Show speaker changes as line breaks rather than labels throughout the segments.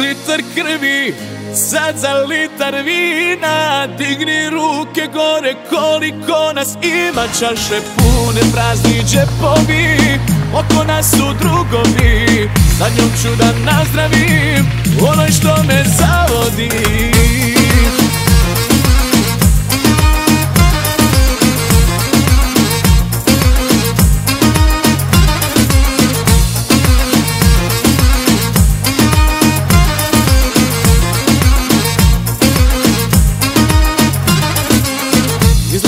litar krvi Sad za litar vina. Digni ruke gore koliko nas ima. Čaše pune prazni džepovi Oko nas su drugovi. Sa njom ću da nazdravim Onoj što me zavodi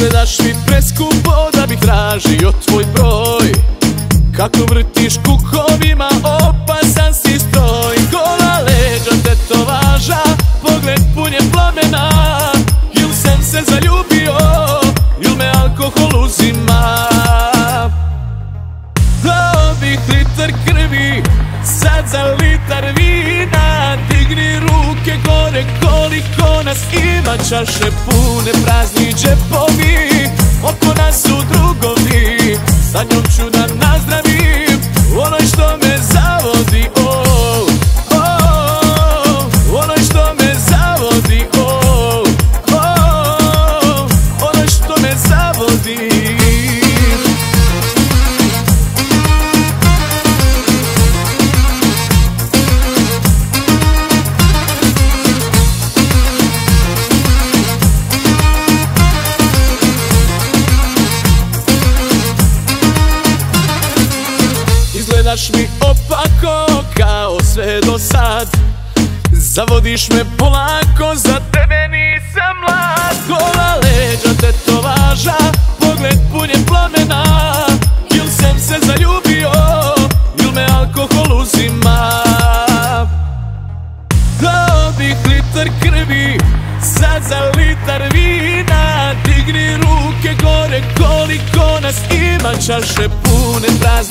Izgledaš mi preskupo da bih tražio tvoj broj. Kako vrtiš kukovima, opasan si stroj. Gola leđa važa, pogled pun je plamena. Il sam se zaljubio, il me alkohol uzima. Dao bih litar krvi, sad za litar vina. Digni ruke gore koliko nas ima Čaše pune prazni džepovi. Oko Izgledaš mi opako kao sve do sad. Zavodiš me polako, za tebe nisam mlad. Gola leđa važa, pogled pun je plamena. Il sam se zaljubio, il me alkohol uzima? Dao bih litar krvi, sad za litar vina. Digni ruke gore koliko nas ima Čaše pune prazni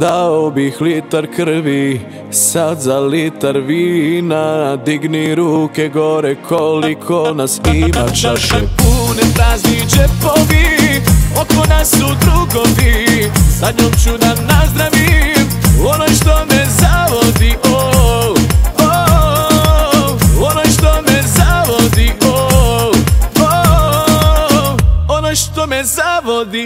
Dao bih litar krvi, sad za litar vina. Digni ruke gore koliko nas ima Čaše pune prazni džepovi Oko nas su drugovi. Sa njom ću da nazdravim Onoj što me zavodi Onoj što me zavodi Onoj što me zavodi